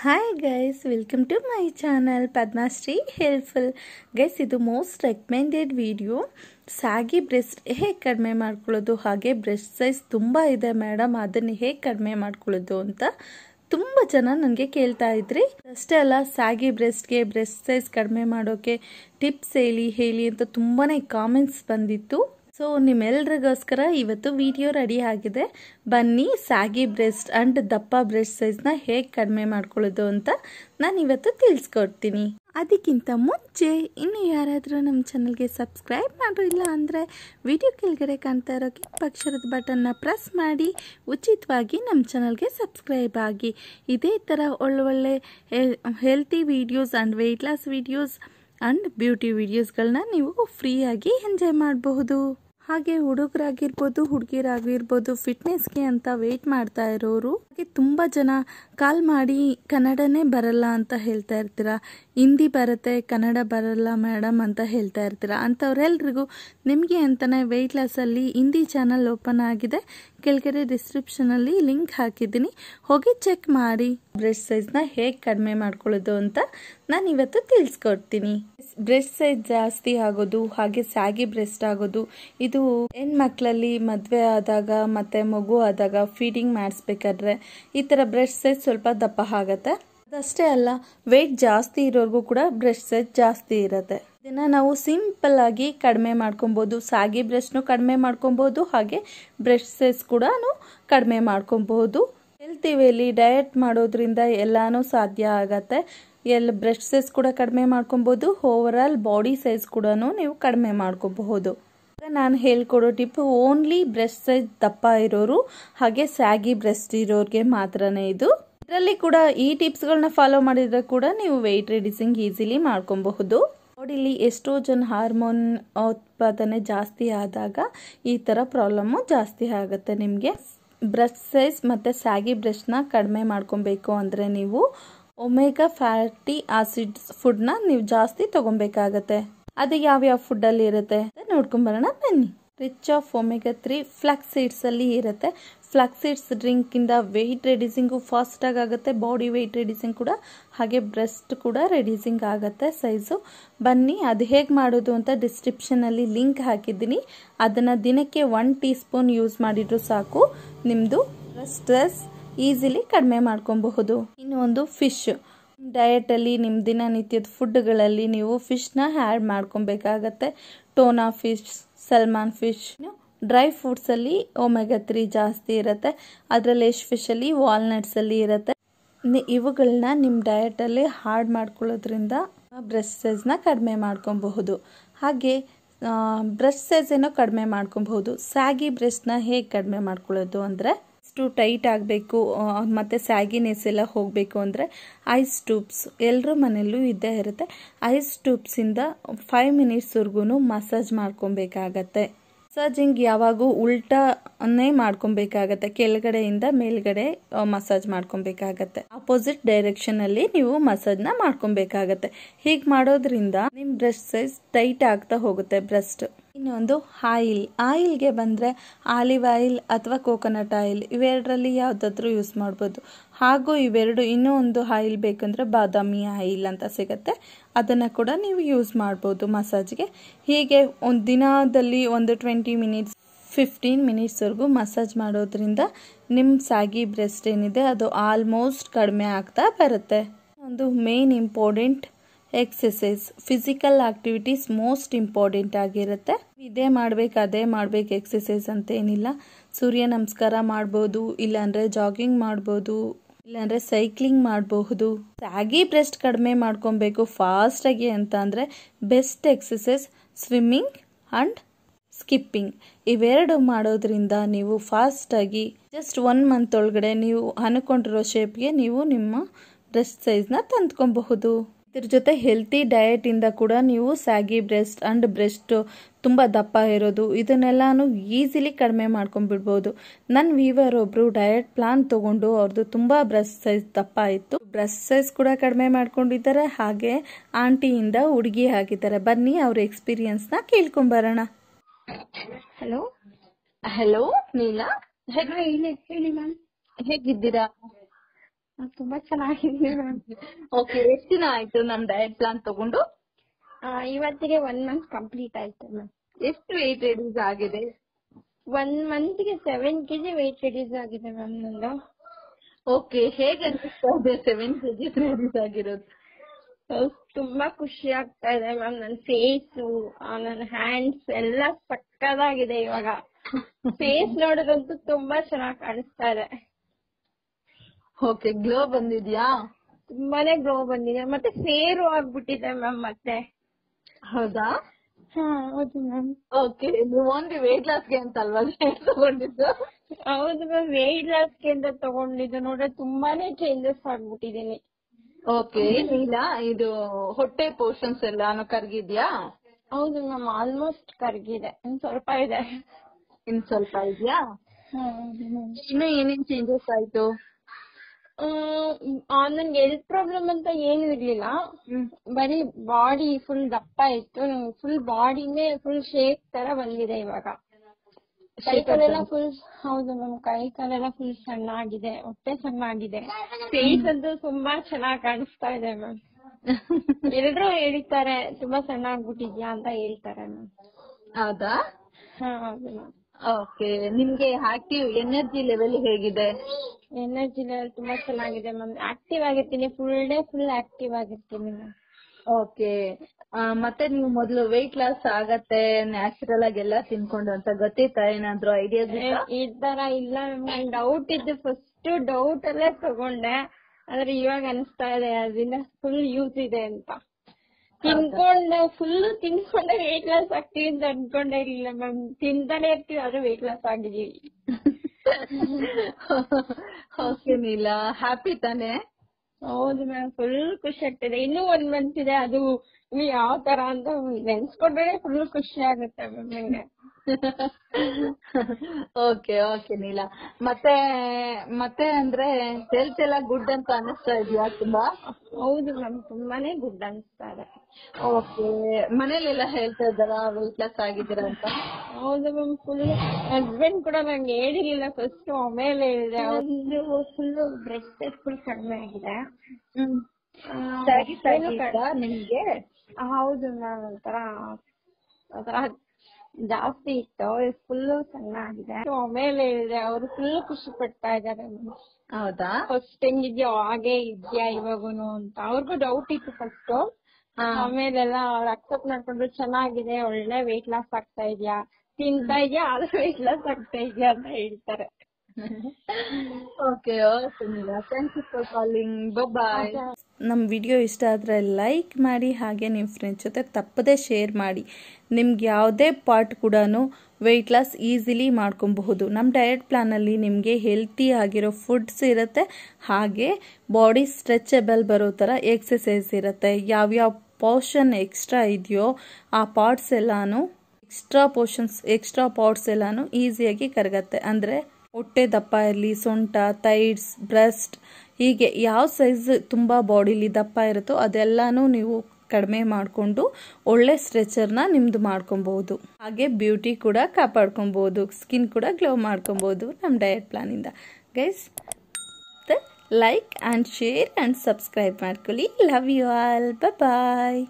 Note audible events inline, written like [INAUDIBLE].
Hi guys welcome to my channel Padmashree helpful guys ಇದು most recommended video saggy breast ಹೇಗೆ ಕಡಿಮೆ ಮಾಡ್ಕೊಳ್ಳೋದು, ಹಾಗೆ ಬ್ರೆಸ್ಟ್ ಸೈಜ್ ತುಂಬ ಇದೆ ಮೇಡಮ್ ಅದನ್ನು ಹೇಗೆ ಕಡಿಮೆ ಮಾಡ್ಕೊಳ್ಳೋದು ಅಂತ ತುಂಬ ಜನ ನನಗೆ ಕೇಳ್ತಾ ಇದ್ರಿ, ಅಷ್ಟೇ ಅಲ್ಲ, ಸಾಗಿ ಬ್ರೆಸ್ಟ್ಗೆ ಬ್ರೆಸ್ಟ್ ಸೈಜ್ ಕಡಿಮೆ ಮಾಡೋಕ್ಕೆ ಟಿಪ್ಸ್ ಹೇಳಿ ಹೇಳಿ ಅಂತ ತುಂಬಾ ಕಾಮೆಂಟ್ಸ್ ಬಂದಿತ್ತು. ಸೊ ನಿಮ್ಮೆಲ್ರಿಗೋಸ್ಕರ ಇವತ್ತು ವಿಡಿಯೋ ರೆಡಿ ಆಗಿದೆ. ಬನ್ನಿ ಸಾಗಿ ಬ್ರೆಸ್ಟ್ ಅಂಡ್ ದಪ್ಪ ಬ್ರೆಸ್ಟ್ ಸೈಜ್ನ ಹೇಗೆ ಕಡಿಮೆ ಮಾಡ್ಕೊಳ್ಳೋದು ಅಂತ ನಾನು ಇವತ್ತು ತಿಳಿಸ್ಕೊಡ್ತೀನಿ. ಅದಕ್ಕಿಂತ ಮುಂಚೆ, ಇನ್ನು ಯಾರಾದರೂ ನಮ್ಮ ಚಾನಲ್ಗೆ ಸಬ್ಸ್ಕ್ರೈಬ್ ಮಾಡಿಲ್ಲ ಅಂದರೆ ವಿಡಿಯೋ ಕೆಳಗಡೆ ಕಾಣ್ತಾ ಇರೋ ಅಕ್ಷರದ ಬಟನ್ನ ಪ್ರೆಸ್ ಮಾಡಿ, ಉಚಿತವಾಗಿ ನಮ್ಮ ಚಾನಲ್ಗೆ ಸಬ್ಸ್ಕ್ರೈಬ್ ಆಗಿ. ಇದೇ ಥರ ಒಳ್ಳೊಳ್ಳೆ healthy videos and weight loss videos and beauty ವೀಡಿಯೋಸ್ಗಳನ್ನ ನೀವು ಫ್ರೀಯಾಗಿ ಎಂಜಾಯ್ ಮಾಡಬಹುದು. ಹಾಗೆ ಹುಡುಗರಾಗಿರ್ಬೋದು, ಹುಡುಗಿರಾಗಿರ್ಬೋದು ಫಿಟ್ನೆಸ್ಗೆ ಅಂತ ವೆಯ್ಟ್ ಮಾಡ್ತಾ ಇರೋರು, ಹಾಗೆ ತುಂಬ ಜನ ಕಾಲ್ ಮಾಡಿ ಕನ್ನಡನೇ ಬರಲ್ಲ ಅಂತ ಹೇಳ್ತಾ ಇರ್ತೀರ? ಹಿಂದಿ ಬರುತ್ತೆ, ಕನ್ನಡ ಬರಲ್ಲ ಮೇಡಮ್ ಅಂತ ಹೇಳ್ತಾ ಇರ್ತೀರ? ಅಂಥವ್ರೆಲ್ರಿಗೂ ನಿಮಗೆ ಅಂತಲೇ ವೆಯ್ಟ್ ಲಾಸಲ್ಲಿ ಹಿಂದಿ ಚಾನಲ್ ಓಪನ್ ಆಗಿದೆ. ಕೆಳಗಡೆ ಡಿಸ್ಕ್ರಿಪ್ಷನಲ್ಲಿ ಲಿಂಕ್ ಹಾಕಿದ್ದೀನಿ. ಹೋಗಿ ಚೆಕ್ ಮಾಡಿ. ಬ್ರೆಸ್ಟ್ ಸೈಜ್ನ ಹೇಗೆ ಕಡಿಮೆ ಮಾಡ್ಕೊಳ್ಳೋದು ಅಂತ ನಾನು ಇವತ್ತು ತಿಳಿಸ್ಕೊಡ್ತೀನಿ. ಬ್ರೆಸ್ಟ್ ಸೈಜ್ ಜಾಸ್ತಿ ಆಗೋದು, ಹಾಗೆ ಸ್ಯಾಗಿ ಬ್ರೆಸ್ಟ್ ಆಗೋದು, ಇದು ಹೆಣ್ಮಕ್ಳಲ್ಲಿ ಮದುವೆ ಆದಾಗ ಮತ್ತೆ ಮಗು ಆದಾಗ ಫೀಡಿಂಗ್ ಮಾಡಿಸ್ಬೇಕಾದ್ರೆ ಈ ತರ ಬ್ರಷ್ ಸೈಜ್ ಸ್ವಲ್ಪ ದಪ್ಪ ಆಗತ್ತೆ. ಅದಷ್ಟೇ ಅಲ್ಲ ವೆಯ್ಟ್ ಜಾಸ್ತಿ ಇರೋರ್ಗೂ ಕೂಡ ಬ್ರಷ್ ಸೈಜ್ ಜಾಸ್ತಿ ಇರುತ್ತೆ. ಇದನ್ನ ನಾವು ಸಿಂಪಲ್ ಆಗಿ ಕಡಿಮೆ ಮಾಡ್ಕೊಬಹುದು ಸಾಗಿ ಬ್ರಷ್ನು ಕಡಿಮೆ ಮಾಡ್ಕೊಬಹುದು ಹಾಗೆ ಬ್ರಷ್ ಸೈಜ್ ಕೂಡ ಕಡಿಮೆ ಮಾಡ್ಕೊಬಹುದು ಹೆಲ್ತಿ ವೇಲಿ ಡಯಟ್ ಮಾಡೋದ್ರಿಂದ ಎಲ್ಲಾನು ಸಾಧ್ಯ ಆಗತ್ತೆ. ಎಲ್ಲಿ ಬ್ರಷ್ ಸೈಜ್ ಕೂಡ ಕಡಿಮೆ ಮಾಡ್ಕೊಬಹುದು ಓವರ್ ಆಲ್ ಬಾಡಿ ಸೈಜ್ ಕೂಡ ನೀವು ಕಡಿಮೆ ಮಾಡ್ಕೋಬಹುದು. ನಾನು ಹೇಳ್ಕೊಡೋ ಟಿಪ್, ಓನ್ಲಿ ಬ್ರೆಸ್ಟ್ ಸೈಜ್ ದಪ್ಪ ಇರೋರು, ಹಾಗೆ ಸ್ಯಾಗಿ ಬ್ರೆಸ್ಟ್ ಇರೋರಿಗೆ ಮಾತ್ರನೇ ಇದು. ಇದರಲ್ಲಿ ಕೂಡ ಈ ಟಿಪ್ಸ್ಗಳನ್ನ ಫಾಲೋ ಮಾಡಿದ್ರೆ ಕೂಡ ನೀವು ವೆಯ್ಟ್ ರಿಡ್ಯೂಸಿಂಗ್ ಈಸಿಲಿ ಮಾಡ್ಕೊಬಹುದು. ಬಾಡಿಲಿ ಜನ ಹಾರ್ಮೋನ್ ಉತ್ಪಾದನೆ ಜಾಸ್ತಿ ಆದಾಗ ಈ ಥರ ಪ್ರಾಬ್ಲಮ್ಮು ಜಾಸ್ತಿ ಆಗುತ್ತೆ ನಿಮಗೆ. ಬ್ರೆಸ್ಟ್ ಸೈಜ್ ಮತ್ತು ಸ್ಯಾಗಿ ಬ್ರೆಸ್ಟ್ನ ಕಡಿಮೆ ಮಾಡ್ಕೊಬೇಕು ಅಂದರೆ ನೀವು ಒಮೆಗಾ ಫ್ಯಾಟಿ ಆಸಿಡ್ಸ್ ಫುಡ್ನ ನೀವು ಜಾಸ್ತಿ ತಗೊಬೇಕಾಗತ್ತೆ. ಅದು ಯಾವ್ಯಾವ ಫುಡ್ಡಲ್ಲಿ ಇರುತ್ತೆ? ನೋಡ್ಕೊಂಬರೋಣ ಬನ್ನಿ. Rich of omega three flax ಸೀಡ್ಸಲ್ಲಿ ಇರುತ್ತೆ. ಫ್ಲಾಕ್ಸ್ ಸೀಡ್ಸ್ ಡ್ರಿಂಕಿಂದ ವೆಯ್ಟ್ ರೆಡ್ಯೂಸಿಂಗು ಫಾಸ್ಟಾಗಿ ಆಗುತ್ತೆ. ಬಾಡಿ ವೆಯ್ಟ್ ರೆಡ್ಯೂಸಿಂಗ್ ಕೂಡ, ಹಾಗೆ ಬ್ರೆಸ್ಟ್ ಕೂಡ ರೆಡ್ಯೂಸಿಂಗ್ ಆಗುತ್ತೆ ಸೈಜು ಬನ್ನಿ, ಅದು ಹೇಗೆ ಮಾಡೋದು ಅಂತ ಡಿಸ್ಕ್ರಿಪ್ಷನಲ್ಲಿ ಲಿಂಕ್ ಹಾಕಿದ್ದೀನಿ. ಅದನ್ನು ದಿನಕ್ಕೆ ಒನ್ ಟೀ ಸ್ಪೂನ್ ಯೂಸ್ ಮಾಡಿದ್ರು ಸಾಕು. ನಿಮ್ಮದು ಸ್ಟ್ರೆಸ್ ಈಸಿಲಿ ಕಡಿಮೆ ಮಾಡ್ಕೊಬಹುದು. ಇನ್ನೊಂದು ಒಂದು ಫಿಶ್ ಡಯಟಲ್ಲಿ ನಿಮ್ಮ ದಿನನಿತ್ಯದ ಫುಡ್ಗಳಲ್ಲಿ ನೀವು ಫಿಶ್ನ ಆ್ಯಡ್ ಮಾಡ್ಕೊಬೇಕಾಗತ್ತೆ. Tuna fish, salmon fish, dry ಫ್ರೂಟ್ಸಲ್ಲಿ omega three ಜಾಸ್ತಿ ಇರುತ್ತೆ. ಅದರಲ್ಲಿ ಎಷ್ಟು ಫಿಶಲ್ಲಿ, ವಾಲ್ನಟ್ಸಲ್ಲಿ ಇರುತ್ತೆ. ಇವುಗಳನ್ನ ನಿಮ್ಮ ಡಯಟಲ್ಲಿ ಹಾರ್ಡ್ ಮಾಡ್ಕೊಳ್ಳೋದ್ರಿಂದ ಬ್ರೆಸ್ಟ್ ಸೈಜ್ನ ಕಡಿಮೆ ಮಾಡ್ಕೊಬಹುದು. ಹಾಗೆ ಬ್ರೆಸ್ಟ್ ಏನೋ ಕಡಿಮೆ ಮಾಡ್ಕೊಬಹುದು. ಸ್ಯಾಗಿ ಬ್ರೆಸ್ಟ್ನ ಹೇಗೆ ಕಡಿಮೆ ಮಾಡ್ಕೊಳ್ಳೋದು ಅಂದರೆ ಅಷ್ಟು ಟೈಟ್ ಆಗಬೇಕು ಮತ್ತು ಸ್ಯಾಗಿನೆಸ್ ಎಲ್ಲ ಹೋಗಬೇಕು ಅಂದರೆ ಐಸ್ ಟ್ಯೂಬ್ಸ್ ಎಲ್ಲರ ಮನೆಯಲ್ಲೂ ಇದ್ದೇ ಇರುತ್ತೆ. ಐಸ್ ಟ್ಯೂಬ್ಸಿಂದ ಫೈವ್ ಮಿನಿಟ್ಸ್ವರೆಗೂ ಮಸಾಜ್ ಮಾಡ್ಕೊಬೇಕಾಗತ್ತೆ. ಮಸಾಜಿಂಗ್ ಯಾವಾಗೂ ಉಲ್ಟಾನೇ ಮಾಡ್ಕೊಬೇಕಾಗತ್ತೆ. ಕೆಳಗಡೆಯಿಂದ ಮೇಲ್ಗಡೆ ಮಸಾಜ್ ಮಾಡ್ಕೊಬೇಕಾಗತ್ತೆ. ಅಪೋಸಿಟ್ ಡೈರೆಕ್ಷನ್ ಅಲ್ಲಿ ನೀವು ಮಸಾಜ್ನ ಮಾಡ್ಕೊಬೇಕಾಗತ್ತೆ. ಹೀಗೆ ಮಾಡೋದ್ರಿಂದ ನಿಮ್ಮ ಬ್ರೆಸ್ಟ್ ಸೈಜ್ ಟೈಟ್ ಆಗ್ತಾ ಹೋಗುತ್ತೆ ಬ್ರೆಸ್ಟ್ ಇನ್ನೊಂದು ಆಯಿಲ್. ಆಯಿಲ್ಗೆ ಬಂದರೆ ಆಲಿವ್ ಆಯಿಲ್ ಅಥವಾ ಕೋಕೋನಟ್ ಆಯಿಲ್ ಇವೆರಡರಲ್ಲಿ ಯಾವುದಾದ್ರೂ ಯೂಸ್ ಮಾಡ್ಬೋದು. ಹಾಗೂ ಇವೆರಡು ಇನ್ನೂ ಒಂದು ಆಯಿಲ್ ಬೇಕಂದರೆ ಬಾದಾಮಿ ಆಯಿಲ್ ಅಂತ ಸಿಗುತ್ತೆ. ಅದನ್ನು ಕೂಡ ನೀವು ಯೂಸ್ ಮಾಡ್ಬೋದು ಮಸಾಜ್ಗೆ. ಹೀಗೆ ಒಂದು ದಿನದಲ್ಲಿ ಒಂದು ಟ್ವೆಂಟಿ ಮಿನಿಟ್ಸ್, ಫಿಫ್ಟೀನ್ ಮಿನಿಟ್ಸ್ವರೆಗೂ ಮಸಾಜ್ ಮಾಡೋದ್ರಿಂದ ನಿಮ್ಮ ಸಾಗಿ ಬ್ರೆಸ್ಟ್ ಏನಿದೆ ಅದು ಆಲ್ಮೋಸ್ಟ್ ಕಡಿಮೆ ಆಗ್ತಾ ಬರುತ್ತೆ. ಒಂದು main important exercise physical activities most important ಆಗಿರುತ್ತೆ. ಇದೇ ಮಾಡ್ಬೇಕು, ಅದೇ ಮಾಡ್ಬೇಕು ಎಕ್ಸಸೈಸ್ ಅಂತ ಏನಿಲ್ಲ. ಸೂರ್ಯ ನಮಸ್ಕಾರ ಮಾಡ್ಬೋದು, ಇಲ್ಲಾಂದರೆ ಜಾಗಿಂಗ್ ಮಾಡ್ಬೋದು, ಇಲ್ಲಾಂದರೆ ಸೈಕ್ಲಿಂಗ್ ಮಾಡಬಹುದು. ಸ್ಯಾಗಿ ಬ್ರೆಸ್ಟ್ ಕಡಿಮೆ ಮಾಡ್ಕೊಬೇಕು ಫಾಸ್ಟಾಗಿ ಅಂತ ಅಂದರೆ best exercise swimming and skipping ಇವೆರಡು ಮಾಡೋದ್ರಿಂದ ನೀವು ಫಾಸ್ಟಾಗಿ ಜಸ್ಟ್ ಒನ್ ಮಂತ್ ಒಳಗಡೆ ನೀವು ಅನ್ಕೊಂಡಿರೋ ಶೇಪ್ಗೆ ನೀವು ನಿಮ್ಮ ಬ್ರೆಸ್ಟ್ ಸೈಜ್ನ ತಂದ್ಕೊಬಹುದು. ಇದ್ರ ಜೊತೆ ಹೆಲ್ತಿ ಡಯಟಿಂದ ಕೂಡ ನೀವು ಸ್ಯಾಗಿ ಬ್ರೆಸ್ಟ್ ಅಂಡ್ ಬ್ರೆಸ್ಟ್ ತುಂಬ ದಪ್ಪ ಇರೋದು. ಇದನ್ನೆಲ್ಲಾನು ಈಸಿಲಿ ಕಡಿಮೆ ಮಾಡ್ಕೊಂಡ್ಬಿಡ್ಬೋದು. ನನ್ನ ವೀವರ್ ಒಬ್ರು ಡಯಟ್ ಪ್ಲಾನ್ ತಗೊಂಡು ಅವ್ರದ್ದು ತುಂಬ ಬ್ರೆಸ್ಟ್ ಸೈಜ್ ದಪ್ಪ ಇತ್ತು. ಬ್ರಸ್ ಸೈಜ್ ಕೂಡ ಕಡಿಮೆ ಮಾಡ್ಕೊಂಡಿದ್ದಾರೆ. ಹಾಗೆ ಆಂಟಿಯಿಂದ ಹುಡುಗಿ ಆಗಿದ್ದಾರೆ ಬನ್ನಿ ಅವ್ರ ಎಕ್ಸ್ಪೀರಿಯನ್ಸ್ನ ಕೇಳ್ಕೊಂಬರೋಣ. Hello hello Neela? ಹೇಗಿದ್ದೀರಾ? ತುಂಬಾ ಚೆನ್ನಾಗಿದೆ ಮ್ಯಾಮ್. ಓಕೆ ಎಷ್ಟು ದಿನ ಆಯ್ತು ನಮ್ ಡಯಟ್ ಪ್ಲಾನ್ ತಗೊಂಡು? ಇವತ್ತಿಗೆ ಒನ್ ಮಂತ್ ಕಂಪ್ಲೀಟ್ ಆಯ್ತು ಮ್ಯಾಮ್. ಎಷ್ಟು ವೆಯ್ಟ್ ರಿಡ್ಯೂಸ್ ಆಗಿದೆ? ಒನ್ ಮಂತ್ಗೆ ಸೆವೆನ್ ಕೆಜಿ ವೆಯ್ಟ್ ರಿಡ್ಯೂಸ್ ಆಗಿದೆ ಮ್ಯಾಮ್ ನಂದು. ಓಕೆ ಹೇಗೆ ಅನಿಸ್ತಾ ಇದೆ ಸೆವೆನ್ ಕೆಜಿ ರಿಡ್ಯೂಸ್ ಆಗಿರೋದು? ತುಂಬಾ ಖುಷಿ ಆಗ್ತಾ ಇದೆ ಮ್ಯಾಮ್. ನನ್ನ ಫೇಸು ನನ್ನ ಹ್ಯಾಂಡ್ಸ್ ಎಲ್ಲ ಸಕ್ಕದಾಗಿದೆ ಇವಾಗ. [LAUGHS] ಫೇಸ್ ನೋಡೋದಂತೂ ತುಂಬಾ ಚೆನ್ನಾಗಿ ಕಾಣಿಸ್ತಾ ಇದೆ. ಓಕೆ ಗ್ಲೋ ಬಂದಿದ್ಯಾ? ತುಂಬಾನೇ ಗ್ಲೋ ಬಂದಿದೆ. ಮತ್ತೆ ಸೇರು ಆಗ್ಬಿಟ್ಟಿದೆ ಮ್ಯಾಮ್ ಮತ್ತೆ. ಹೌದಾ? ಹಾ ಹೌದು ಮ್ಯಾಮ್ ಓಕೆ ನೀವು ಓನ್ಲಿ ವೇಟ್ ಲಾಸ್ಗೆ ಅಂತ ಅಲ್ವಾ ತಗೊಂಡಿದ್ದು? ಹೌದು ಮ್ಯಾಮ್ ವೆಯ್ಟ್ ಲಾಸ್ಗೆ ಅಂತ ತಗೊಂಡಿದ್ದು. ನೋಡ್ರೆ ತುಂಬಾನೇ ಚೇಂಜಸ್ ಆಗ್ಬಿಟ್ಟಿದೀನಿ. ಓಕೆ ಏನಿಲ್ಲ ಇದು ಹೊಟ್ಟೆ ಪೋರ್ಷನ್ಸ್ ಎಲ್ಲಾನು ಕರ್ಗಿದ್ಯಾ? ಹೌದು ಮ್ಯಾಮ್ ಆಲ್ಮೋಸ್ಟ್ ಕರ್ಗಿದೆ. ಇನ್ ಸ್ವಲ್ಪ ಇದೆ. ಇನ್ ಸ್ವಲ್ಪ ಇದ್ಯಾ? ಇನ್ನು ಏನೇನ್ ಚೇಂಜಸ್ ಆಯ್ತು? ನನ್ಗೆ ಹೆಲ್ತ್ ಪ್ರಾಬ್ಲಮ್ ಅಂತ ಏನು ಇರ್ಲಿಲ್ಲ. ಬರೀ ಬಾಡಿ ಫುಲ್ ದಪ್ಪ ಇತ್ತು. ಫುಲ್ ಬಾಡಿನೇ ಫುಲ್ ಶೇಪ್ ತರ ಬಂದಿದೆ ಇವಾಗ. ಕೈ ಕಾಲೆಲ್ಲ ಫುಲ್ ಹೌದು ಮ್ಯಾಮ್ ಕೈ ಕಾಲೆಲ್ಲ ಫುಲ್ ಸಣ್ಣ ಆಗಿದೆ ಹೊಟ್ಟೆ ಸಣ್ಣ ಆಗಿದೆ ಫೇಸ್ ಅಂತೂ ತುಂಬಾ ಚೆನ್ನಾಗಿ ಕಾಣಿಸ್ತಾ ಇದೆ ಮ್ಯಾಮ್ [LAUGHS] ಎಲ್ರು ಹೇಳ್ತಾರೆ ತುಂಬಾ ಸಣ್ಣ ಆಗ್ಬಿಟ್ಟಿದ್ಯಾ ಅಂತ ಹೇಳ್ತಾರೆ ಮ್ಯಾಮ್ ಹೌದಾ? ಹಾ ಹೌದು ಮ್ಯಾಮ್ ಓಕೆ ನಿಮ್ಗೆ ಆಕ್ಟಿವ್ ಎನರ್ಜಿ ಲೆವೆಲ್ ಹೇಗಿದೆ? ಎನರ್ಜಿ ಲೆವೆಲ್ ತುಂಬಾ ಚೆನ್ನಾಗಿದೆ ಮ್ಯಾಮ್ ಆಕ್ಟಿವ್ ಆಗಿರ್ತೀನಿ ಫುಲ್ ಡೇ ಫುಲ್ ಆಕ್ಟಿವ್ ಆಗಿರ್ತೀನಿ. ಮ್ಯಾಮ್ ಓಕೆ ಮತ್ತೆ ನೀವು ಮೊದಲು ವೆಯ್ಟ್ ಲಾಸ್ ಆಗತ್ತೆ ನ್ಯಾಚುರಲ್ ಆಗಿ ಎಲ್ಲ ತಿನ್ಕೊಂಡು ಅಂತ ಗೊತ್ತಿತ್ತಾ? ಏನಾದ್ರು ಐಡಿಯಾಸ್ ಈ ತರ ಇಲ್ಲ ಮ್ಯಾಮ್ ಡೌಟ್ ಇದ್ದು ಫಸ್ಟ್ ಡೌಟ್ ಅಲ್ಲೇ ತಗೊಂಡೆ. ಆದ್ರೆ ಇವಾಗ ಅನಿಸ್ತಾ ಇದೆ ಅದರಿಂದ ಫುಲ್ ಯೂಸ್ ಇದೆ ಅಂತ. ತಿನ್ಕೊಂಡೆ ಫುಲ್ ತಿನ್ಕೊಂಡೆ ವೆಯ್ಟ್ ಲಾಸ್ ಆಗ್ತೀವಿ ಅಂತ ಅನ್ಕೊಂಡೇ ಇರ್ಲಿಲ್ಲ ಮ್ಯಾಮ್ ತಿಂತಾನೆ ಇರ್ತೀವಿ ಆದ್ರೆ ವೆಯ್ಟ್ ಲಾಸ್ ಆಗಿದೀವಿ ಓಕೆ ನೀಲಾ ಹ್ಯಾಪಿ ತಾನೆ? ಹೌದು ಮ್ಯಾಮ್ ಫುಲ್ ಖುಷಿ ಆಗ್ತಿದೆ. ಇನ್ನೂ ಒಂದ್ ಮಂತ್ ಇದೆ ಅದು ಯಾವ ತರ ಅಂತ ನೆನ್ಸ್ಕೊಂಡ್ರೆ ಫುಲ್ ಖುಷಿ ಆಗುತ್ತೆ ಮ್ಯಾಮ್ ನಂಗೆ ಓಕೆ ಓಕೆ ನೀಲ ಮತ್ತೆ ಮತ್ತೆ ಅಂದ್ರೆ ಹೆಲ್ತ್ ಎಲ್ಲ ಗುಡ್ ಅಂತ ಅನಿಸ್ತಾ ಇದೆಯಾ ತುಂಬಾ? ಹೌದು ಮ್ಯಾಮ್ ತುಂಬಾನೇ ಗುಡ್ ಅನಿಸ್ತಾ ಇದೆ ಓಕೆ ಮನೇಲೆಲ್ಲ ಹೇಳ್ತಾ ಇದ್ದಾರ? ವೆಯ್ಟ್ ಲಾಸ್ ಆಗಿದ್ದೀರಾ ಅಂತ? ಹೌದು ಮ್ಯಾಮ್ ಫುಲ್ ಹಸ್ಬೆಂಡ್ ಕೂಡ ನಂಗೆ ಹೇಳಿರ್ಲಿಲ್ಲ ಫಸ್ಟ್ ಆಮೇಲೆ ಹೇಳಿದೆ. ಒಂದು ಫುಲ್ ಬ್ರೆಸ್ಟ್ ಫುಲ್ ಕಡಿಮೆ ಆಗಿದೆ. ನಿಮ್ಗೆ? ಹೌದು ಮ್ಯಾಮ್ ಒಂಥರ ಒಂಥರ ಜಾಸ್ತಿ ಇತ್ತು. ಫುಲ್ ಚೆನ್ನಾಗಿದೆ. ಆಮೇಲೆ ಹೇಳಿದೆ ಅವರು ಫುಲ್ ಖುಷಿ ಪಡ್ತಾ ಇದಾರೆ ಹೌದಾ? ಫಸ್ಟ್ ಹೆಂಗಿದ್ಯೋ ಹಾಗೆ ಇದ್ಯಾ ಇವಾಗೂನು ಅಂತ. ಅವ್ರಿಗೂ ಡೌಟ್ ಇತ್ತು ಫಸ್ಟ್ ಆಮೇಲೆಲ್ಲ ಅವ್ರು ಅಕ್ಸೆಪ್ಟ್ ಮಾಡ್ಕೊಂಡ್ರು ಚೆನ್ನಾಗಿದೆ ಒಳ್ಳೆ ವೆಯ್ಟ್ ಲಾಸ್ ಆಗ್ತಾ ಇದ್ಯಾ? ತಿಂತಾ ಇದ್ಯಾ? ಆದ್ರೆ ವೆಯ್ಟ್ ಲಾಸ್ ಆಗ್ತಾ ಇದ್ಯಾ ಅಂತ ಹೇಳ್ತಾರೆ. Okay okay thank you for calling bye ನಮ್ಮ ವಿಡಿಯೋ ಇಷ್ಟ ಆದರೆ ಲೈಕ್ ಮಾಡಿ, ಹಾಗೆ ನಿಮ್ಮ ಫ್ರೆಂಡ್ಸ್ ಜೊತೆ ತಪ್ಪದೇ ಶೇರ್ ಮಾಡಿ. ನಿಮ್ಗೆ ಯಾವುದೇ ಪಾರ್ಟ್ ಕೂಡ ವೆಯ್ಟ್ ಲಾಸ್ ಈಸಿಲಿ ಮಾಡ್ಕೊಬಹುದು. ನಮ್ಮ ಡಯಟ್ ಪ್ಲಾನಲ್ಲಿ ನಿಮಗೆ ಹೆಲ್ತಿ ಆಗಿರೋ ಫುಡ್ಸ್ ಇರುತ್ತೆ, ಹಾಗೆ ಬಾಡಿ ಸ್ಟ್ರೆಚಬಲ್ ಬರೋ ಥರ ಎಕ್ಸಸೈಸ್ ಇರುತ್ತೆ. ಯಾವ್ಯಾವ ಪೋರ್ಷನ್ ಎಕ್ಸ್ಟ್ರಾ ಇದೆಯೋ ಆ ಪಾರ್ಟ್ಸ್ ಎಲ್ಲಾನು ಎಕ್ಸ್ಟ್ರಾ ಪೋರ್ಷನ್ಸ್ ಎಕ್ಸ್ಟ್ರಾ ಪಾರ್ಟ್ಸ್ ಎಲ್ಲಾನು ಈಸಿಯಾಗಿ ಕರಗತ್ತೆ. ಅಂದರೆ ಹೊಟ್ಟೆ ದಪ್ಪ ಇರಲಿ, ಸೊಂಟ ಥೈಡ್ಸ್ ಬ್ರೆಸ್ಟ್ ಹೀಗೆ ಯಾವ ಸೈಜ್ ತುಂಬ ಬಾಡಿಲಿ ದಪ್ಪ ಇರುತ್ತೋ ಅದೆಲ್ಲಾನು ನೀವು ಕಡಿಮೆ ಮಾಡಿಕೊಂಡು ಒಳ್ಳೆ ಸ್ಟ್ರೆಚರ್ನ ನಿಮ್ದು ಮಾಡ್ಕೊಬಹುದು. ಹಾಗೆ ಬ್ಯೂಟಿ ಕೂಡ ಕಾಪಾಡ್ಕೊಬಹುದು ಸ್ಕಿನ್ ಕೂಡ ಗ್ಲೋ ಮಾಡ್ಕೊಬಹುದು ನಮ್ಮ diet ಪ್ಲಾನಿಂದ guys like and share and subscribe ಮಾಡ್ಕೊಳ್ಳಿ. Love you all bye